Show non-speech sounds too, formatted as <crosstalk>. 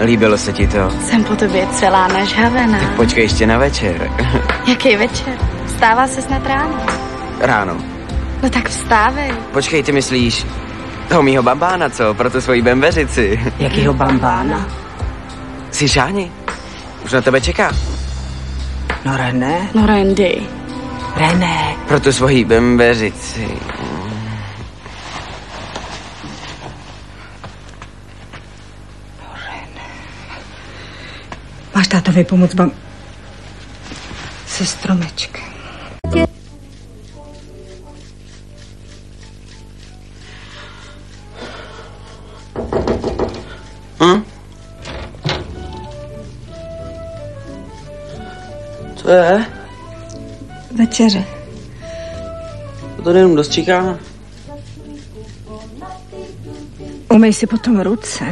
Líbilo se ti to? Jsem po tobě celá nažhavená. Počkej ještě na večer. <laughs> Jaký večer? Vstává se snad ráno. Ráno. No tak vstávej. Počkej, ty myslíš toho mýho bambána, co? Pro tu svoji bembeřici. Jakýho bambána? Jsi Šáni? Už na tebe čeká. No René, No Randy. René. Pro tu svoji bembeřici. Máš tátovi pomoc bam... se stromečkem. Hm? Co je? Večeře. To tady jenom dostříkáme. Umej si potom ruce.